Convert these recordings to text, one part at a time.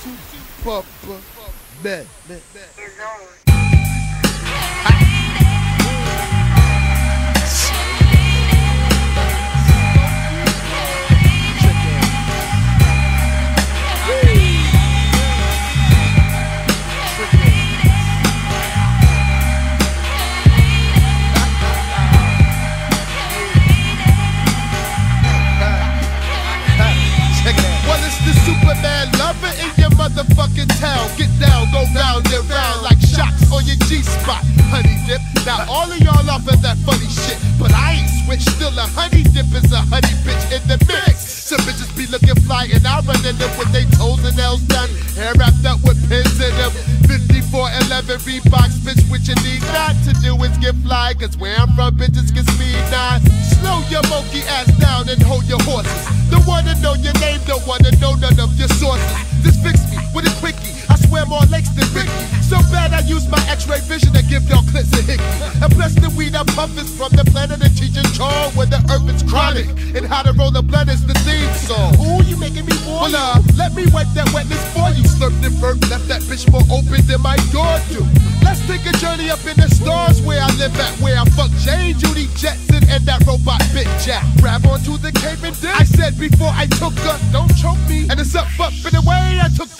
Superman. Check it. Well, it's the lover motherfucking town. Get down, go round and round like shots on your G spot. Honey dip. Now all of y'all off of that funny shit, but I ain't switched. Still a honey dip is a honey bitch in the mix. Some bitches be looking fly and I run in them with they toes and nails done, hair wrapped up with pins in them. 5411 Reeboks, bitch, what you need not to do is get fly, cause where I'm from, bitches can speed not. Slow your monkey ass down and hold your horses. The wanna know your name, don't wanna know none of your sources. Just fix more lakes than Ricki. So bad I use my x-ray vision to give y'all clips a hickey. And bless the weed I puff is from the planet of and Chong, where the earth is chronic. And how to roll the blood is the theme song. Ooh, you making me warm. Well, uh, let me wet that wetness for you. Slurped and burped, left that bitch more open than my door do. Let's take a journey up in the stars where I live at, where I fuck Jane, Judy Jetson, and that robot bitch Jack. Grab onto the cape and dip. I said before I took her, don't choke me. And it's up, up and away. I took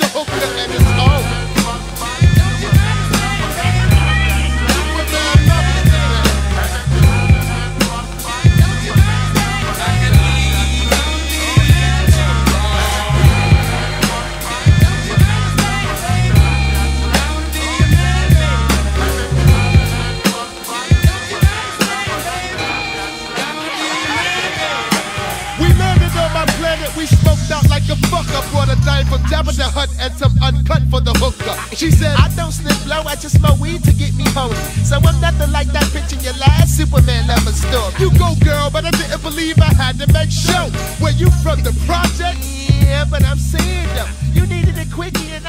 we smoked out like a fucker. Brought a dime from Jabba the Hutt and some uncut for the hooker. She said, I don't sniff blow, I just smoke weed to get me home. So I'm nothing like that bitch in your last Superman ever story. You go, girl, but I didn't believe I had to make show. Where you from the project? Yeah, but I'm saying though, you needed a quickie and